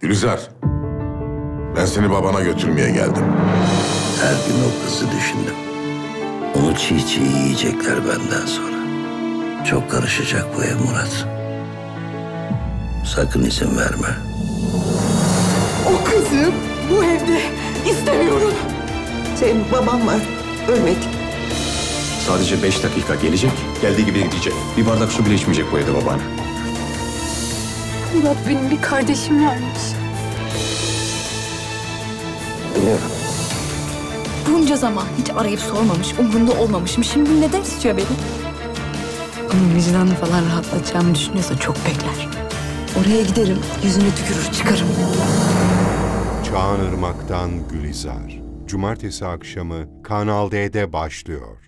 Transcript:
Gülizar. Ben seni babana götürmeye geldim. Her gün o kızı düşündüm. Onu çiğ çiğ yiyecekler benden sonra. Çok karışacak bu ev Murat. Sakın izin verme. O kızı bu evde istemiyorum. Senin baban var. Ölmedi. Sadece beş dakika gelecek, geldiği gibi gidecek. Bir bardak su bile içmeyecek bu evde babaanne. Murat benim bir kardeşim varmış. Biliyorum. Bunca zaman hiç arayıp sormamış, umurunda olmamışım. Şimdi neden istiyor beni? Onun vicdanını falan rahatlatacağımı düşünüyorsa çok bekler. Oraya giderim, yüzüne tükürür çıkarım. Çağan Irmak'tan Gülizar. Cumartesi akşamı Kanal D'de başlıyor.